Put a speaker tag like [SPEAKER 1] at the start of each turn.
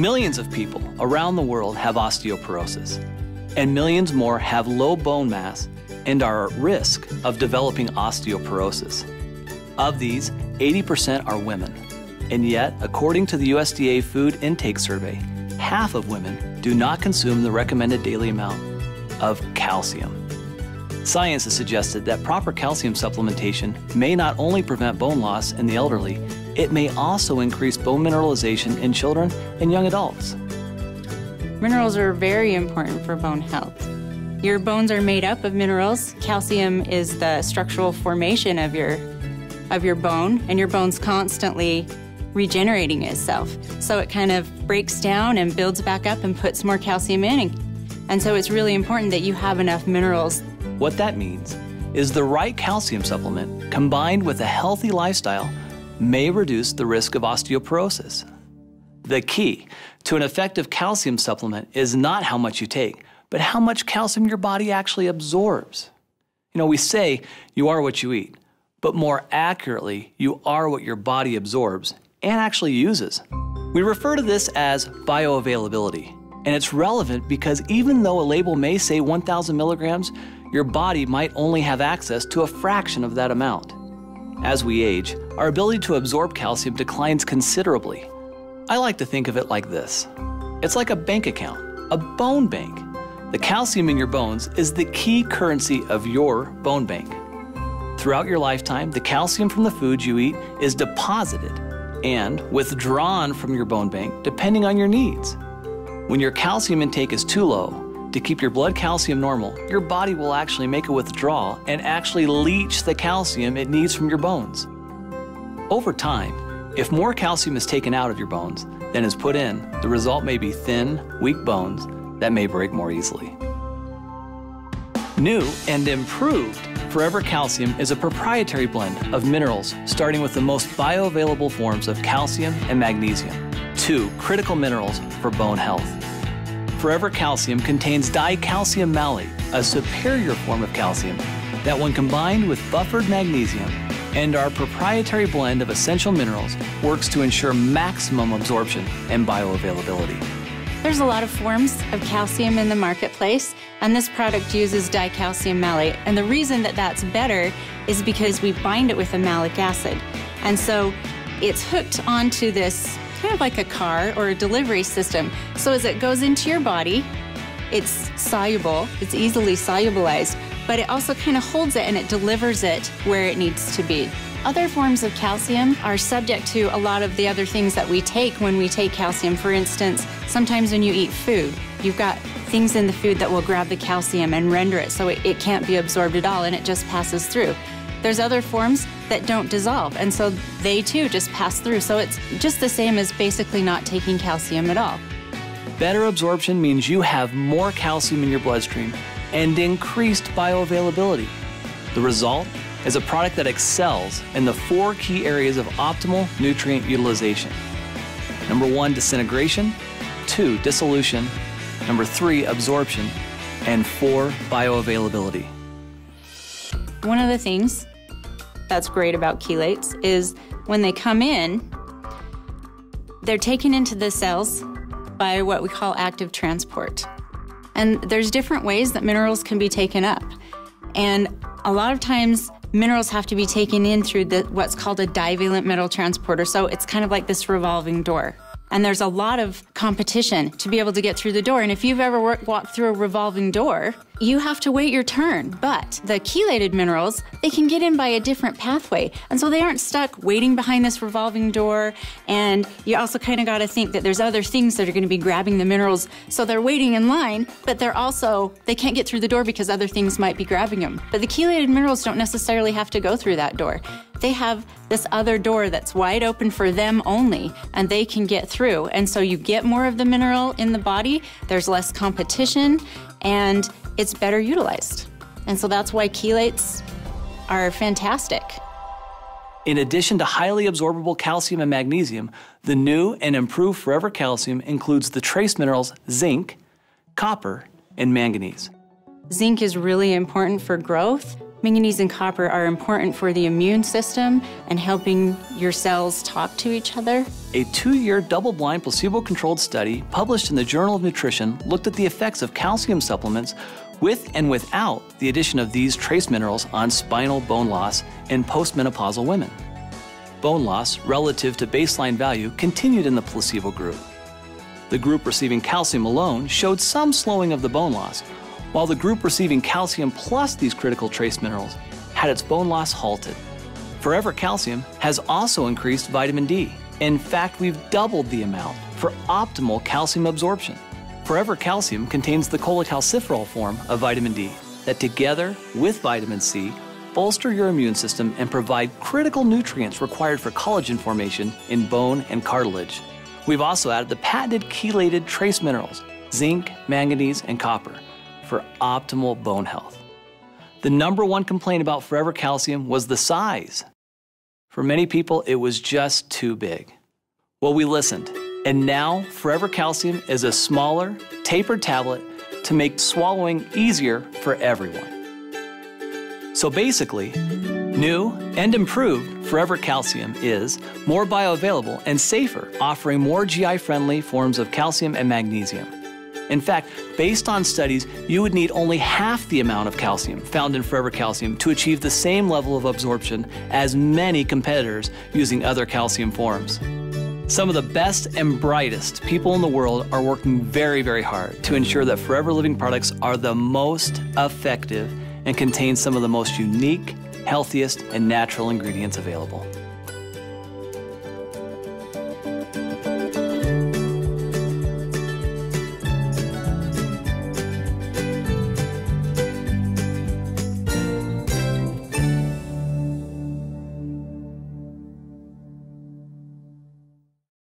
[SPEAKER 1] Millions of people around the world have osteoporosis, and millions more have low bone mass and are at risk of developing osteoporosis. Of these, 80% are women. And yet, according to the USDA Food Intake Survey, half of women do not consume the recommended daily amount of calcium. Science has suggested that proper calcium supplementation may not only prevent bone loss in the elderly, it may also increase bone mineralization in children and young adults.
[SPEAKER 2] Minerals are very important for bone health. Your bones are made up of minerals. Calcium is the structural formation of your of your bone, and your bone's constantly regenerating itself. So it kind of breaks down and builds back up and puts more calcium in. And so it's really important that you have enough minerals.
[SPEAKER 1] What that means is the right calcium supplement combined with a healthy lifestyle may reduce the risk of osteoporosis. The key to an effective calcium supplement is not how much you take, but how much calcium your body actually absorbs. You know, we say you are what you eat, but more accurately, you are what your body absorbs and actually uses. We refer to this as bioavailability, and it's relevant because even though a label may say 1,000 milligrams, your body might only have access to a fraction of that amount. As we age, our ability to absorb calcium declines considerably. I like to think of it like this it's like a bank account, a bone bank. The calcium in your bones is the key currency of your bone bank. Throughout your lifetime, the calcium from the foods you eat is deposited and withdrawn from your bone bank depending on your needs. When your calcium intake is too low, to keep your blood calcium normal, your body will actually make a withdrawal and actually leach the calcium it needs from your bones. Over time, if more calcium is taken out of your bones than is put in, the result may be thin, weak bones that may break more easily. New and improved Forever Calcium is a proprietary blend of minerals starting with the most bioavailable forms of calcium and magnesium, two critical minerals for bone health. Forever Calcium contains dicalcium malate, a superior form of calcium that, when combined with buffered magnesium and our proprietary blend of essential minerals, works to ensure maximum absorption and bioavailability.
[SPEAKER 2] There's a lot of forms of calcium in the marketplace, and this product uses dicalcium malate. And the reason that that's better is because we bind it with a malic acid. And so it's hooked onto this kind of like a car or a delivery system. So as it goes into your body, it's soluble, it's easily solubilized, but it also kind of holds it and it delivers it where it needs to be. Other forms of calcium are subject to a lot of the other things that we take when we take calcium. For instance, sometimes when you eat food, you've got things in the food that will grab the calcium and render it so it, it can't be absorbed at all and it just passes through. There's other forms that don't dissolve, and so they too just pass through. So it's just the same as basically not taking calcium at all.
[SPEAKER 1] Better absorption means you have more calcium in your bloodstream and increased bioavailability. The result is a product that excels in the four key areas of optimal nutrient utilization. Number one, disintegration. Two, dissolution. Number three, absorption. And four, bioavailability.
[SPEAKER 2] One of the things that's great about chelates is when they come in, they're taken into the cells by what we call active transport. And there's different ways that minerals can be taken up. And a lot of times, minerals have to be taken in through the, what's called a divalent metal transporter. So it's kind of like this revolving door and there's a lot of competition to be able to get through the door. And if you've ever walked through a revolving door, you have to wait your turn. But the chelated minerals, they can get in by a different pathway. And so they aren't stuck waiting behind this revolving door. And you also kind of got to think that there's other things that are going to be grabbing the minerals. So they're waiting in line, but they're also, they can't get through the door because other things might be grabbing them. But the chelated minerals don't necessarily have to go through that door they have this other door that's wide open for them only, and they can get through. And so you get more of the mineral in the body, there's less competition, and it's better utilized. And so that's why chelates are fantastic.
[SPEAKER 1] In addition to highly absorbable calcium and magnesium, the new and improved Forever Calcium includes the trace minerals zinc, copper, and manganese.
[SPEAKER 2] Zinc is really important for growth Manganese and copper are important for the immune system and helping your cells talk to each other.
[SPEAKER 1] A two year double blind placebo controlled study published in the Journal of Nutrition looked at the effects of calcium supplements with and without the addition of these trace minerals on spinal bone loss in postmenopausal women. Bone loss relative to baseline value continued in the placebo group. The group receiving calcium alone showed some slowing of the bone loss, while the group receiving calcium plus these critical trace minerals had its bone loss halted. Forever Calcium has also increased vitamin D. In fact, we've doubled the amount for optimal calcium absorption. Forever Calcium contains the cholecalciferol form of vitamin D that together with vitamin C bolster your immune system and provide critical nutrients required for collagen formation in bone and cartilage. We've also added the patented chelated trace minerals, zinc, manganese, and copper for optimal bone health. The number one complaint about Forever Calcium was the size. For many people, it was just too big. Well, we listened, and now Forever Calcium is a smaller, tapered tablet to make swallowing easier for everyone. So basically, new and improved Forever Calcium is more bioavailable and safer, offering more GI friendly forms of calcium and magnesium. In fact, based on studies, you would need only half the amount of calcium found in Forever Calcium to achieve the same level of absorption as many competitors using other calcium forms. Some of the best and brightest people in the world are working very, very hard to ensure that Forever Living products are the most effective and contain some of the most unique, healthiest, and natural ingredients available.